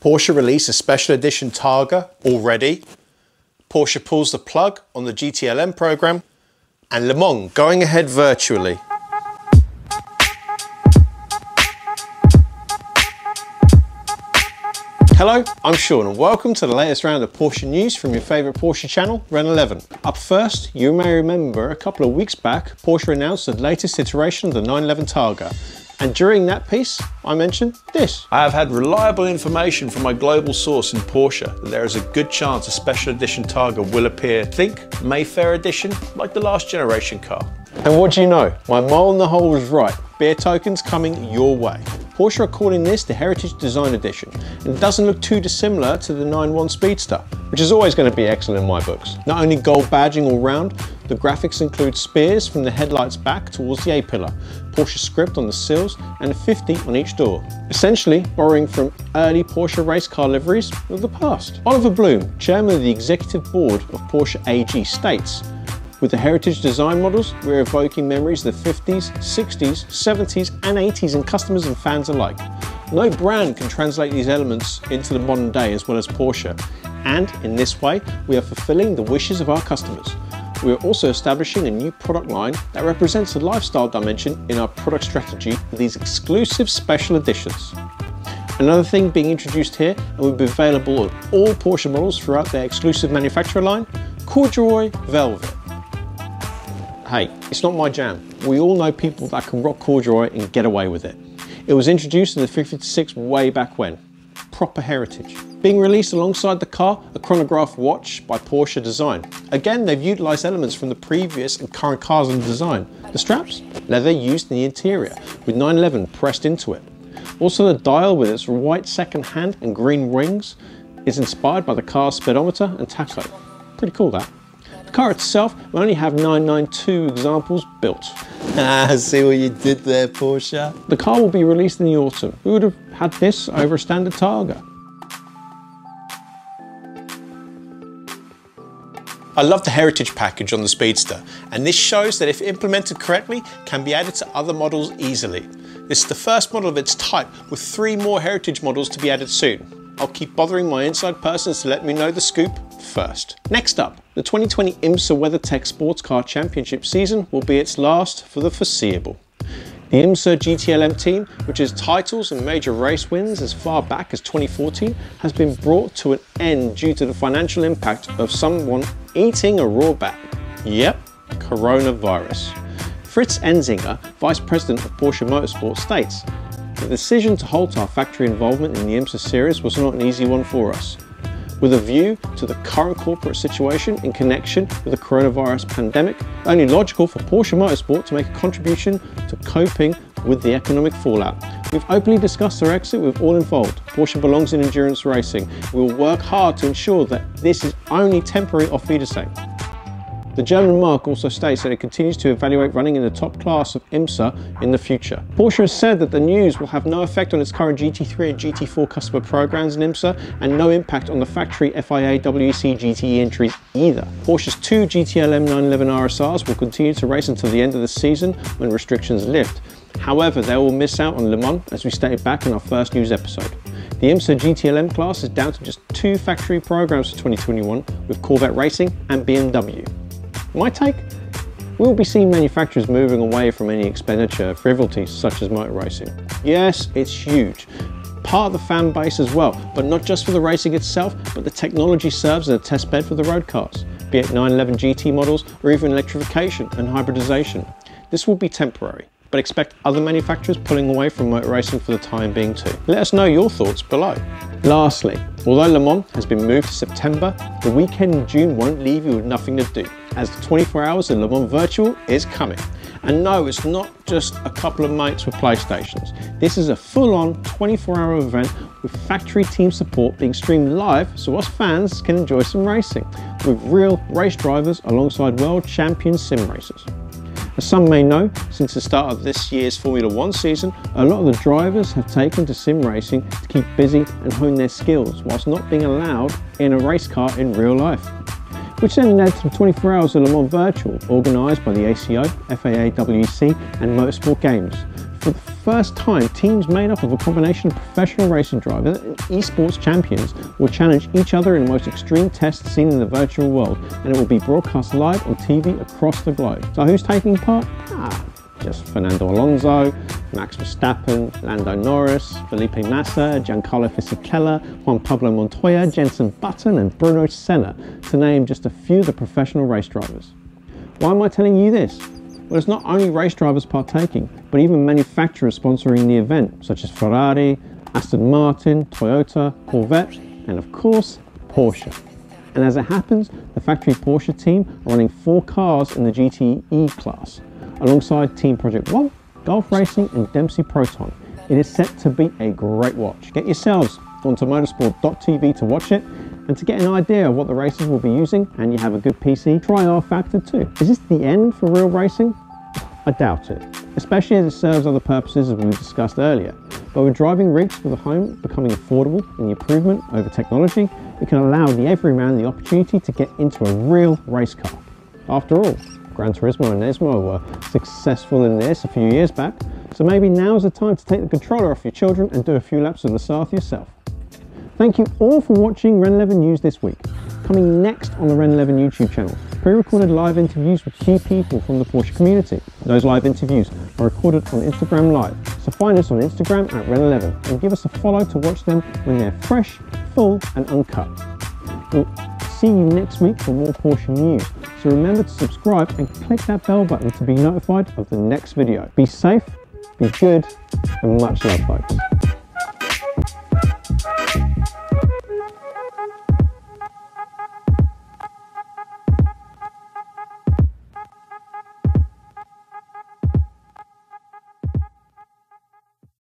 Porsche release a special edition Targa already. Porsche pulls the plug on the GTLM program and Le Mans going ahead virtually. Hello, I'm Sean and welcome to the latest round of Porsche news from your favourite Porsche channel, RennEleven. Up first, you may remember a couple of weeks back, Porsche announced the latest iteration of the 911 Targa. And during that piece, I mentioned this. I have had reliable information from my global source in Porsche that there is a good chance a special edition Targa will appear. Think Mayfair edition, like the last generation car. And what do you know? My mole in the hole was right. Beer tokens coming your way. Porsche are calling this the Heritage Design Edition, and it doesn't look too dissimilar to the 911 Speedster, which is always going to be excellent in my books. Not only gold badging all round, the graphics include spears from the headlights back towards the A-pillar, Porsche script on the sills, and a 50 on each door. Essentially borrowing from early Porsche race car liveries of the past. Oliver Blume, chairman of the executive board of Porsche AG, states, with the heritage design models, we're evoking memories of the 50s, 60s, 70s and 80s in customers and fans alike. No brand can translate these elements into the modern day as well as Porsche. And in this way, we are fulfilling the wishes of our customers. We are also establishing a new product line that represents the lifestyle dimension in our product strategy with these exclusive special editions. Another thing being introduced here and will be available on all Porsche models throughout their exclusive manufacturer line, Corduroy Velvet. Hey, it's not my jam. We all know people that can rock corduroy and get away with it. It was introduced in the 356 way back when. Proper heritage. Being released alongside the car, a chronograph watch by Porsche Design. Again, they've utilised elements from the previous and current cars in the design. The straps, leather used in the interior, with 911 pressed into it. Also the dial with its white second hand and green rings is inspired by the car's speedometer and tacho. Pretty cool that. The car itself will only have 992 examples built. Ah, see what you did there, Porsche? The car will be released in the autumn. Who would have had this over a standard Targa? I love the heritage package on the Speedster, and this shows that if implemented correctly, can be added to other models easily. This is the first model of its type, with three more heritage models to be added soon. I'll keep bothering my inside persons to let me know the scoop first. Next up, the 2020 IMSA WeatherTech Sports Car Championship season will be its last for the foreseeable. The IMSA GTLM team, which has titles and major race wins as far back as 2014, has been brought to an end due to the financial impact of someone eating a raw bat. Yep, coronavirus. Fritz Enzinger, Vice President of Porsche Motorsport, states, the decision to halt our factory involvement in the IMSA series was not an easy one for us. With a view to the current corporate situation in connection with the coronavirus pandemic, only logical for Porsche Motorsport to make a contribution to coping with the economic fallout. We've openly discussed our exit with all involved. Porsche belongs in endurance racing. We will work hard to ensure that this is only temporary auf Wiedersehen. The German marque also states that it continues to evaluate running in the top class of IMSA in the future. Porsche has said that the news will have no effect on its current GT3 and GT4 customer programs in IMSA and no impact on the factory FIA WEC GTE entries either. Porsche's two GTLM 911 RSRs will continue to race until the end of the season when restrictions lift. However, they will miss out on Le Mans as we stated back in our first news episode. The IMSA GTLM class is down to just two factory programs for 2021 with Corvette Racing and BMW. My take? We will be seeing manufacturers moving away from any expenditure frivolities such as motor racing. Yes, it's huge, part of the fan base as well, but not just for the racing itself, but the technology serves as a test bed for the road cars, be it 911 GT models or even electrification and hybridization. This will be temporary, but expect other manufacturers pulling away from motor racing for the time being too. Let us know your thoughts below. Lastly, although Le Mans has been moved to September, the weekend in June won't leave you with nothing to do as the 24 hours of Le Mans Virtual is coming. And no, it's not just a couple of mates with PlayStations. This is a full-on 24-hour event with factory team support being streamed live so us fans can enjoy some racing with real race drivers alongside world champion sim racers. As some may know, since the start of this year's Formula One season, a lot of the drivers have taken to sim racing to keep busy and hone their skills whilst not being allowed in a race car in real life which then led to 24 Hours of Le Mans Virtual, organised by the ACO, FIA WEC and Motorsport Games, for the first time, teams made up of a combination of professional racing drivers and esports champions will challenge each other in the most extreme tests seen in the virtual world, and it will be broadcast live on TV across the globe. So who's taking part? Ah, just Fernando Alonso, Max Verstappen, Lando Norris, Felipe Massa, Giancarlo Fisichella, Juan Pablo Montoya, Jenson Button and Bruno Senna, to name just a few of the professional race drivers. Why am I telling you this? Well, it's not only race drivers partaking, but even manufacturers sponsoring the event, such as Ferrari, Aston Martin, Toyota, Corvette, and of course, Porsche. And as it happens, the factory Porsche team are running four cars in the GTE class, alongside Team Project One, Gulf Racing, and Dempsey Proton. It is set to be a great watch. Get yourselves onto motorsport.tv to watch it and to get an idea of what the racers will be using and you have a good PC, try rFactor 2. Is this the end for real racing? I doubt it, especially as it serves other purposes as we discussed earlier. But with driving rigs for the home becoming affordable and the improvement over technology, it can allow the everyman the opportunity to get into a real race car. After all, Gran Turismo and Nismo were successful in this a few years back, so maybe now is the time to take the controller off your children and do a few laps of the Sarthe yourself. Thank you all for watching RennEleven News this week. Coming next on the RennEleven YouTube channel, pre-recorded live interviews with key people from the Porsche community. Those live interviews are recorded on Instagram Live, so find us on Instagram at RennEleven and give us a follow to watch them when they're fresh, full and uncut. We'll see you next week for more Porsche news, so remember to subscribe and click that bell button to be notified of the next video. Be safe, be good and much love folks.